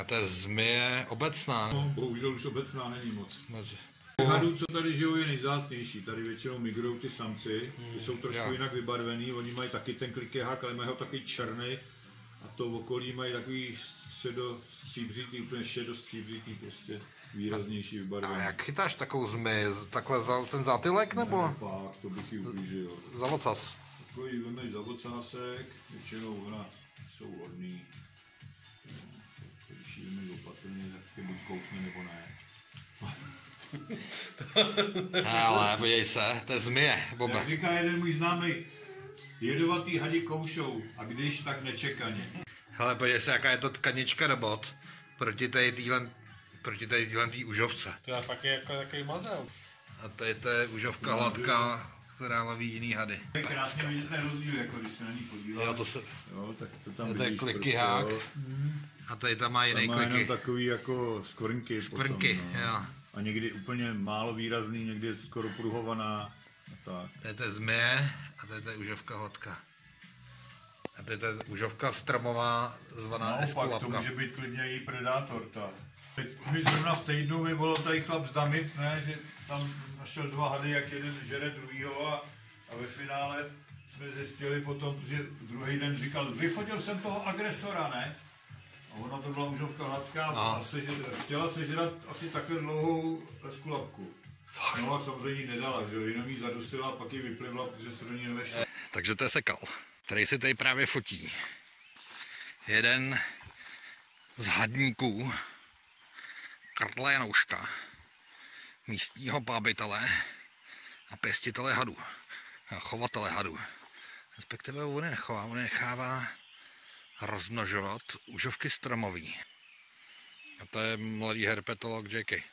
A to je zmije obecná. No, bohužel už obecná není moc. Hadů, co tady žijou, je nejzácnější. Tady většinou migrují ty samci, ty jsou trošku jo. jinak vybarvený, oni mají taky ten klikehák, ale mají ho taky černý a to v okolí mají takový středo stříbřitý, úplně šedo stříbřitý, prostě výraznější A vybarvený. jak chytáš takovou zmij? Takhle za ten zátylek nebo Pak, to bych ji ublížil. za ocas? Takový vemeš za ocásek, většinou ona jsou hodný. No, Vemeš opatrně, tak ty buď kousne nebo ne. Ale podívej se, to je zmije, Bobe. Jak říká jeden můj známý, jedovatý hadi koušou, a když, tak nečekaně. Hele, podívej se, jaká je to tkanička do bot proti tady týhle, proti tady týhle tý užovce. To je fakt jako takový mazel. A tady to je užovka hladká, která loví jiný hady. To je krásně vidět ten rozdíl, jako když se na ní podíváš. Jo, to se, jo tak to tam to je kliky prostě, hák. jo. a tady tam má jiný Tam má jenom kliky. takový jako skvrnky. Skvrnky, potom, no. jo. A někdy úplně málo výrazný, někdy je skoro pruhovaná. A tak. To je to zmije a to je ta užovka hladká. A to je ta užovka stromová, zvaná eskulapka. být klidně její predátor. Ta. Teď mi zrovna v týdnu mi volal tady chlap z Damic, ne, že tam našel dva hady, jak jeden žere druhýho a, a ve finále jsme zjistili potom, že druhý den říkal, vyfotil jsem toho agresora, ne? A ona to byla užovka hladká a sežer, chtěla sežrat asi takhle dlouhou eskulapku. No a samozřejmě nedala, že jo, jenom ji zadusila a pak ji vyplivla, protože se do ní nevešla. Takže to je sekal, který si tady právě fotí. Jeden z hadníků Karla Janouška, místního pábitele a pěstitele hadů, a chovatele hadů. Respektive on je nechová, on je nechává rozmnožovat užovky stromový. A to je mladý herpetolog Jackie.